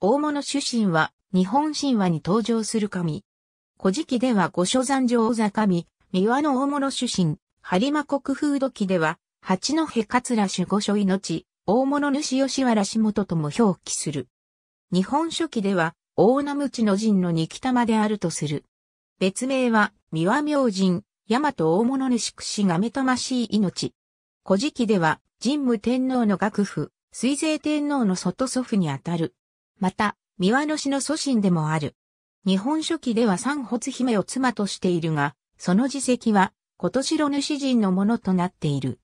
大物主神は日本神話に登場する神。古事記では五所山上座神、三輪の大物主神、播磨国風土記では、八戸桂守護所命、大物主吉原下本とも表記する。日本書紀では、大名無知の陣の二木玉であるとする。別名は、三輪明神、大和大物主串亀魂命。古事記では、神武天皇の楽譜、水税天皇の外祖父にあたる。また、三輪の死の祖神でもある。日本書紀では三発姫を妻としているが、その自責は、今年の主人のものとなっている。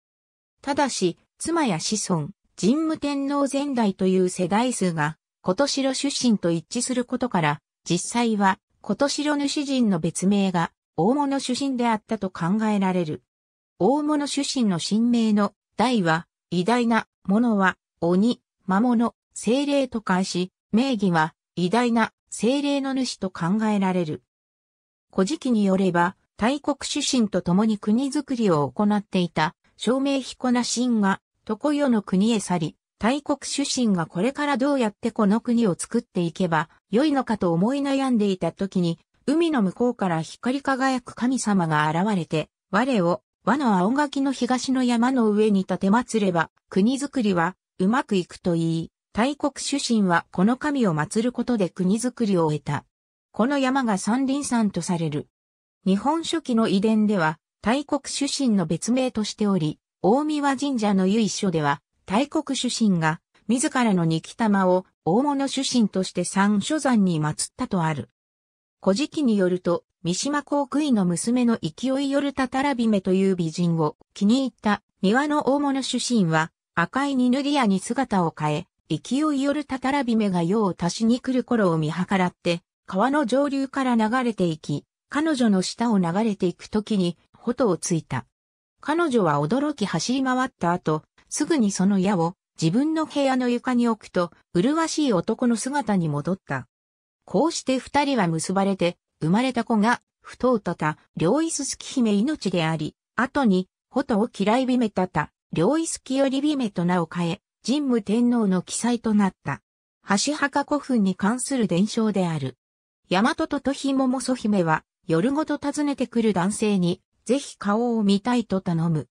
ただし、妻や子孫、神武天皇前代という世代数が、今年の出身と一致することから、実際は、今年の主人の別名が、大物主神であったと考えられる。大物主神の神名の、大は、偉大な、ものは、鬼、魔物、精霊と返し、名義は、偉大な、精霊の主と考えられる。古事記によれば、大国主神と共に国づくりを行っていた、証明彦な神が、常世の国へ去り、大国主神がこれからどうやってこの国を作っていけば良いのかと思い悩んでいた時に、海の向こうから光り輝く神様が現れて、我を和の青垣の東の山の上に立て祀れば、国づくりはうまくいくと言い、大国主神はこの神を祀ることで国づくりを終えた。この山が三輪山とされる。日本書紀の遺伝では、大国主神の別名としており、大見和神社の由緒では、大国主神が、自らの二木玉を大物主神として三所山に祀ったとある。古事記によると、三島航空の娘の勢いよるたたら姫という美人を気に入った三輪の大物主神は赤い二塗り屋に姿を変え、勢いよるたたら姫が用を足しに来る頃を見計らって、川の上流から流れていき、彼女の下を流れていく時に、ホトをついた。彼女は驚き走り回った後、すぐにその矢を自分の部屋の床に置くと、麗しい男の姿に戻った。こうして二人は結ばれて、生まれた子が、不当たた、両椅子月姫命であり、後に、ホトを嫌いびめたた、両椅子清りびめと名を変え、神武天皇の記載となった。橋墓古墳に関する伝承である。大和ととひももそ姫は、夜ごと訪ねてくる男性に、ぜひ顔を見たいと頼む。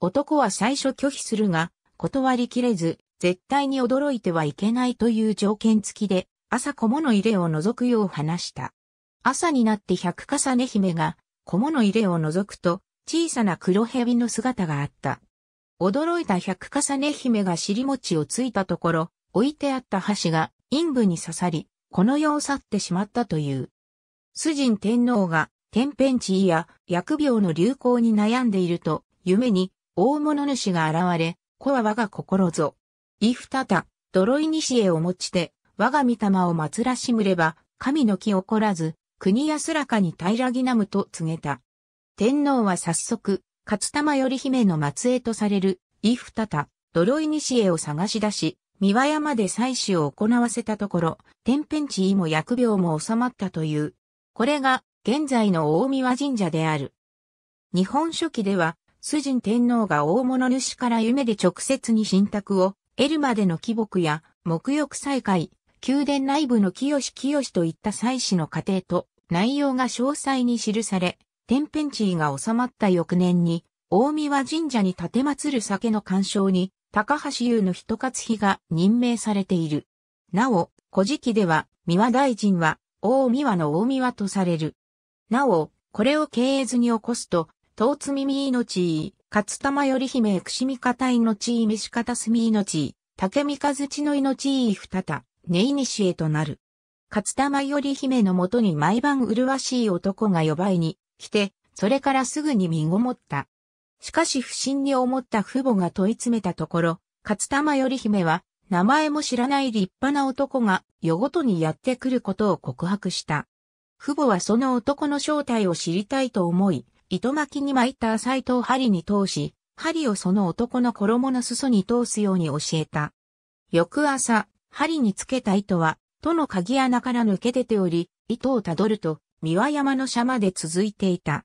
男は最初拒否するが、断りきれず、絶対に驚いてはいけないという条件付きで、朝小物入れを覗くよう話した。朝になって百重姫が、小物入れを覗くと、小さな黒蛇の姿があった。驚いた百重ね姫が尻餅をついたところ、置いてあった箸が陰部に刺さり、この世を去ってしまったという。主人天皇が天変地異や疫病の流行に悩んでいると、夢に大物主が現れ、子は我が心ぞ。いふたた、泥いにしえを持ちて、我が御霊を祀らしむれば、神の木起こらず、国安らかに平らぎなむと告げた。天皇は早速、勝玉より姫の末裔とされる、いふたた、泥いにしえを探し出し、三輪山で祭祀を行わせたところ、天変地異も疫病も収まったという。これが、現在の大三輪神社である。日本書紀では、主人天皇が大物主から夢で直接に信託を得るまでの貴木や沐浴再開、宮殿内部の清清といった祭祀の過程と内容が詳細に記され、天変地異が収まった翌年に、大三輪神社に建て祀る酒の鑑賞に、高橋優の一活碑が任命されている。なお、古事記では、三輪大臣は、大三輪の大三輪とされる。なお、これを経営図に起こすと、東津耳命、勝玉より姫串見方命、飯方住命、竹三日槌の命、二た、根いにしへとなる。勝玉より姫のもとに毎晩麗しい男が呼ばいに来て、それからすぐに身ごもった。しかし不審に思った父母が問い詰めたところ、勝玉より姫は、名前も知らない立派な男が夜ごとにやってくることを告白した。父母はその男の正体を知りたいと思い、糸巻きに巻いた浅糸を針に通し、針をその男の衣の裾に通すように教えた。翌朝、針につけた糸は、戸の鍵穴から抜け出ており、糸をたどると、三輪山の車まで続いていた。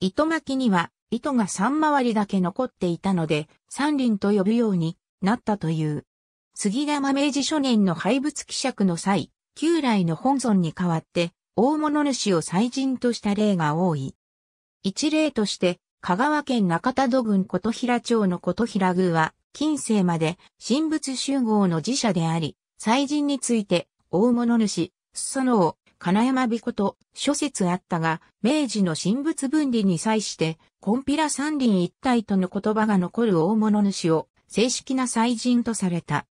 糸巻きには、糸が三回りだけ残っていたので、三輪と呼ぶようになったという。杉玉明治初年の廃仏希釈の際、旧来の本尊に代わって大物主を祭神とした例が多い。一例として、香川県中田戸郡琴平町の琴平宮は、近世まで神仏集合の寺社であり、祭神について、大物主、裾野を金山彦と諸説あったが、明治の神仏分離に際して、コンピラ三輪一体との言葉が残る大物主を正式な祭神とされた。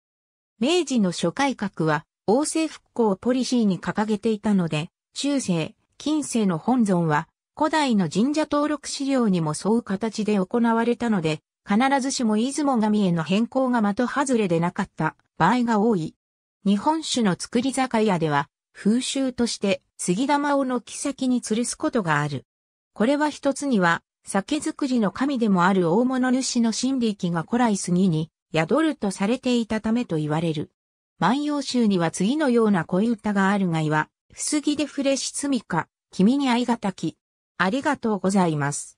明治の諸改革は、王政復興ポリシーに掲げていたので、中世、近世の本尊は、古代の神社登録資料にも沿う形で行われたので、必ずしも出雲神への変更が的外れでなかった場合が多い。日本酒の作り酒屋では、風習として杉玉を軒先に吊るすことがある。これは一つには酒造りの神でもある大物主の神力が古来杉に宿るとされていたためと言われる。万葉集には次のような恋歌があるがいは、不杉で触れし罪か、君に愛がたき。ありがとうございます。